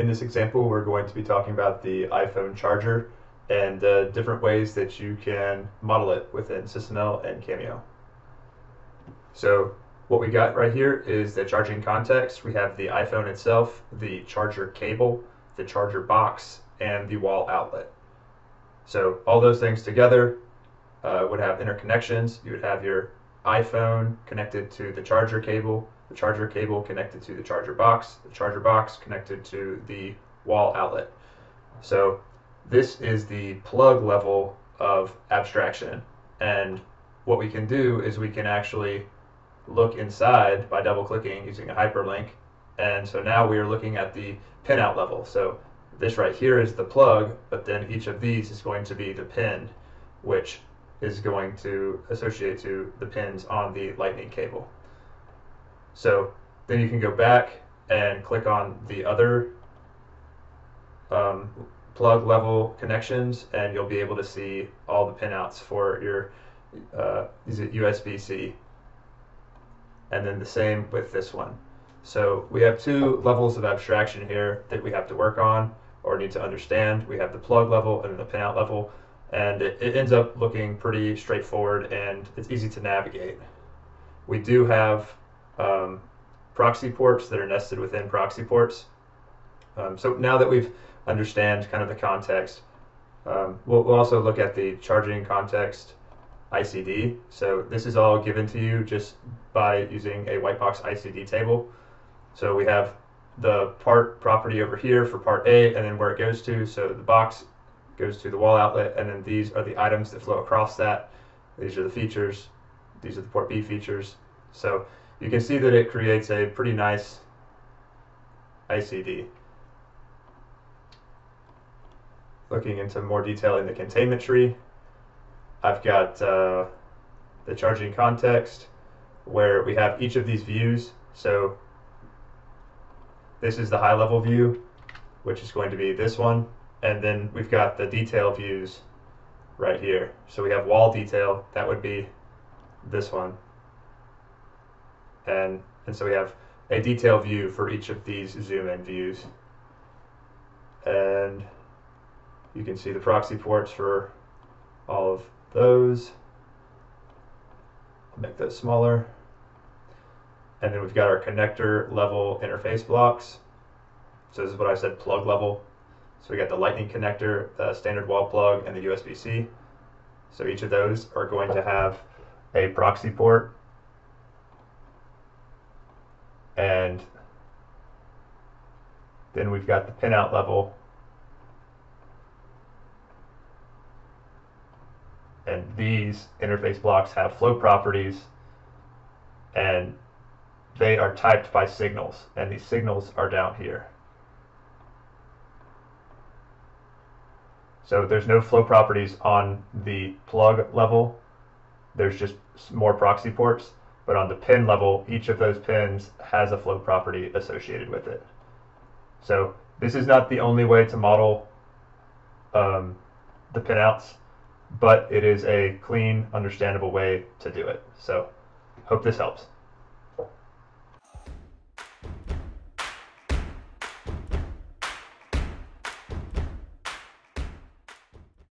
In this example, we're going to be talking about the iPhone charger and uh, different ways that you can model it within SysML and Cameo. So what we got right here is the charging context. We have the iPhone itself, the charger cable, the charger box, and the wall outlet. So all those things together uh, would have interconnections. You would have your iPhone connected to the charger cable, the charger cable connected to the charger box, the charger box connected to the wall outlet. So this is the plug level of abstraction. And what we can do is we can actually look inside by double clicking using a hyperlink. And so now we are looking at the pinout level. So this right here is the plug, but then each of these is going to be the pin, which is going to associate to the pins on the lightning cable. So then you can go back and click on the other um, plug level connections and you'll be able to see all the pinouts for your uh, is it USB-C and then the same with this one. So we have two levels of abstraction here that we have to work on or need to understand. We have the plug level and the pinout level and it, it ends up looking pretty straightforward and it's easy to navigate. We do have um, proxy ports that are nested within proxy ports. Um, so now that we've understand kind of the context, um, we'll, we'll also look at the charging context ICD. So this is all given to you just by using a white box ICD table. So we have the part property over here for part A and then where it goes to. So the box goes to the wall outlet, and then these are the items that flow across that. These are the features. These are the port B features. So you can see that it creates a pretty nice ICD. Looking into more detail in the containment tree, I've got uh, the charging context where we have each of these views. So this is the high level view, which is going to be this one and then we've got the detail views right here. So we have wall detail, that would be this one. And, and so we have a detail view for each of these zoom in views. And you can see the proxy ports for all of those. I'll make those smaller. And then we've got our connector level interface blocks. So this is what I said plug level. So we got the lightning connector, the standard wall plug, and the USB-C. So each of those are going to have a proxy port and then we've got the pinout level and these interface blocks have flow properties and they are typed by signals and these signals are down here. So there's no flow properties on the plug level. There's just more proxy ports. But on the pin level, each of those pins has a flow property associated with it. So this is not the only way to model um, the pinouts, but it is a clean, understandable way to do it. So hope this helps.